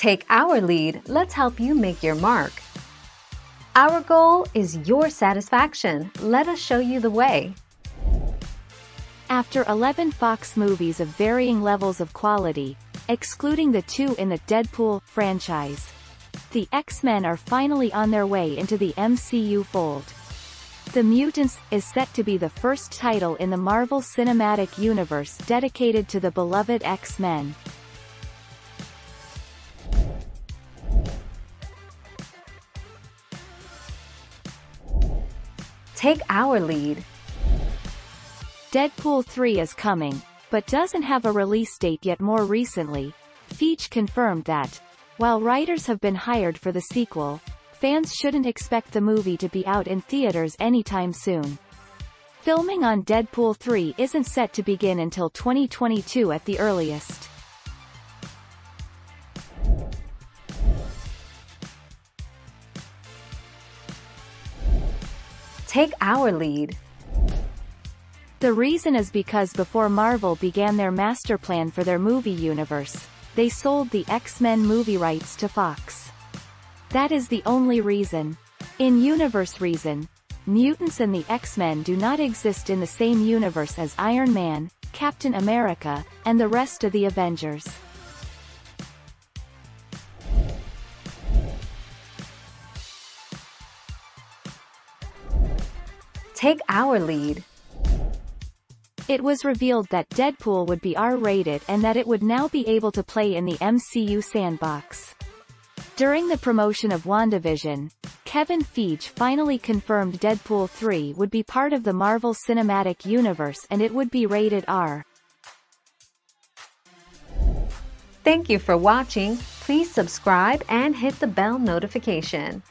Take our lead, let's help you make your mark. Our goal is your satisfaction. Let us show you the way. After 11 Fox movies of varying levels of quality, excluding the two in the Deadpool franchise, the X-Men are finally on their way into the MCU fold. The Mutants is set to be the first title in the Marvel Cinematic Universe dedicated to the beloved X-Men. Take our lead. Deadpool 3 is coming, but doesn't have a release date yet more recently. Feige confirmed that, while writers have been hired for the sequel, fans shouldn't expect the movie to be out in theaters anytime soon. Filming on Deadpool 3 isn't set to begin until 2022 at the earliest. Take our lead. The reason is because before Marvel began their master plan for their movie universe, they sold the X-Men movie rights to Fox. That is the only reason. In universe reason, mutants and the X-Men do not exist in the same universe as Iron Man, Captain America, and the rest of the Avengers. Take our lead. It was revealed that Deadpool would be R-rated and that it would now be able to play in the MCU sandbox. During the promotion of WandaVision, Kevin Feige finally confirmed Deadpool 3 would be part of the Marvel Cinematic Universe and it would be rated R. Thank you for watching. Please subscribe and hit the bell notification.